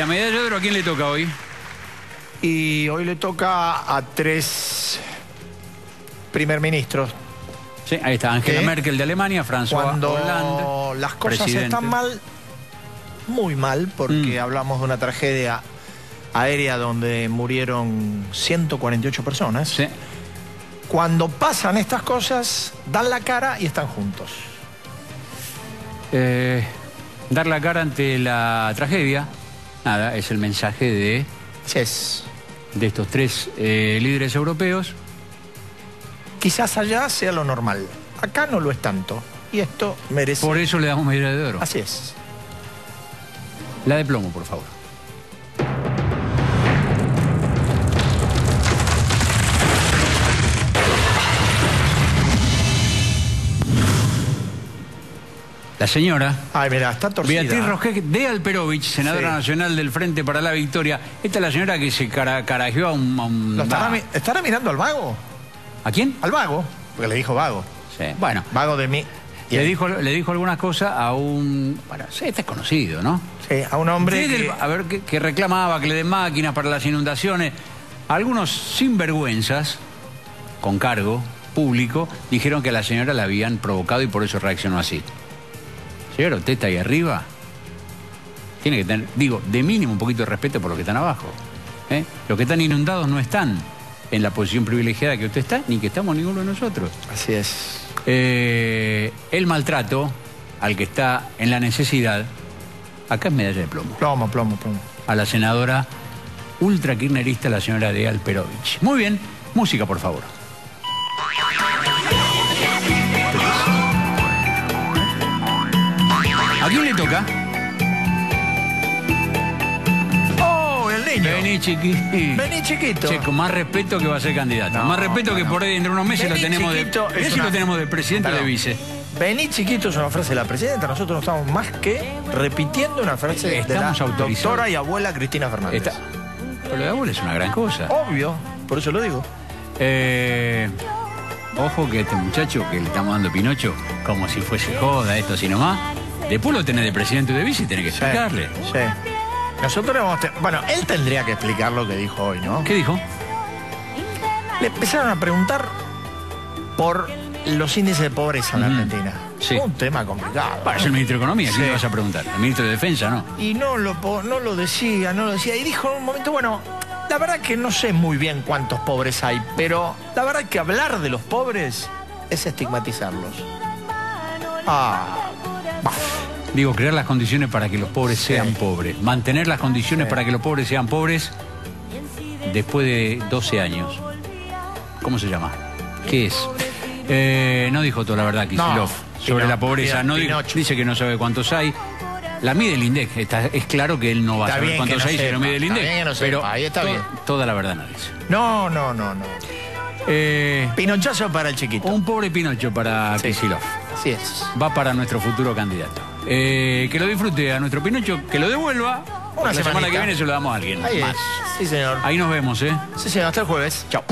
la medalla de oro a quién le toca hoy? Y hoy le toca a tres primer ministros. Sí, ahí está, Angela. Merkel de Alemania, François Cuando Hollande. las cosas presidente. están mal, muy mal, porque Mm. hablamos de una tragedia aérea donde murieron 148 personas. Sí. Cuando pasan estas cosas, dan la cara y están juntos. Eh, dar la cara ante la tragedia, nada, es el mensaje de, Yes. de estos tres eh, líderes europeos. Quizás allá sea lo normal. Acá no lo es tanto. Y esto merece... Por eso le damos medalla de oro. Así es. La de plomo, por favor. La señora Ay, mira, está torcida. Beatriz Rosquet de Alperovich, senadora Sí. nacional del Frente para la Victoria. Esta es la señora que se cara, carajeó a un... a un- ¿Lo estará, va- mi- estará mirando al vago? ¿A quién? Al vago. Porque le dijo vago. Sí. Bueno, Vago de mí. le dijo, le dijo algunas cosas a un... Bueno, sí, este es conocido, ¿no? Sí, a un hombre que... a ver, que, que reclamaba que le den máquinas para las inundaciones. Algunos sinvergüenzas, con cargo público, dijeron que a la señora la habían provocado y por eso reaccionó así. Señora, usted está ahí arriba. Tiene que tener, digo, de mínimo un poquito de respeto por los que están abajo. ¿eh? Los que están inundados no están en la posición privilegiada que usted está, ni que estamos ninguno de nosotros. Así es. Eh, el maltrato al que está en la necesidad, acá es medalla de plomo Plomo, plomo, plomo. a la senadora ultra kirchnerista, la señora de Alperovich. Muy bien, música, por favor. ¡Oh, el niño! Vení, chiqui. Vení, chiquito. Che, con más respeto que va a ser candidato. No, más respeto que no. por ahí dentro de unos meses Vení, lo tenemos chiquito, de. Mirá si una- lo tenemos de presidente o de vice. Vení, chiquito, es una frase de la presidenta. Nosotros no estamos más que repitiendo una frase de la Estamos doctora y abuela Cristina Fernández. Está- Pero lo de abuela es una gran cosa. Obvio, por eso lo digo. Eh, ojo que este muchacho que le estamos dando Pinocho, como si fuese joda, esto así nomás, después lo tenés de presidente de y tenés que Sí, explicarle. Sí. Nosotros le vamos a... te- Bueno, él tendría que explicar lo que dijo hoy, ¿no? ¿Qué dijo? Le empezaron a preguntar por los índices de pobreza en la. Argentina. Sí. Un tema complicado. Para, ¿no? es el ministro de Economía, ¿quién Sí. le vas a preguntar? El ministro de Defensa, ¿no? Y no lo, no lo decía, no lo decía. Y dijo en un momento, bueno, la verdad que no sé muy bien cuántos pobres hay, pero la verdad que hablar de los pobres es estigmatizarlos. Ah. Digo, crear las condiciones para que los pobres Sí. sean pobres. Mantener las condiciones Sí. para que los pobres sean pobres después de 12 años. ¿Cómo se llama? ¿Qué es? Eh, no dijo toda la verdad Kicillof No, sobre Pino- la pobreza. No Pinocho. dice que no sabe cuántos hay. La mide el INDEC. Está- es claro que él no va Está a saber cuántos no hay si sepa, lo mide el está INDEC. bien que no pero ahí está to- bien. toda la verdad no dice. No, no, no, no. Eh, Pinochazo para el chiquito. un pobre Pinocho para Sí. Kicillof. Así es. Va para nuestro futuro candidato. Eh, que lo disfrute a nuestro Pinocho, que lo devuelva. Una la semana que viene se lo damos a alguien Ahí más. es. Sí, señor. Ahí nos vemos, ¿eh? Sí, señor. Hasta el jueves. Chao.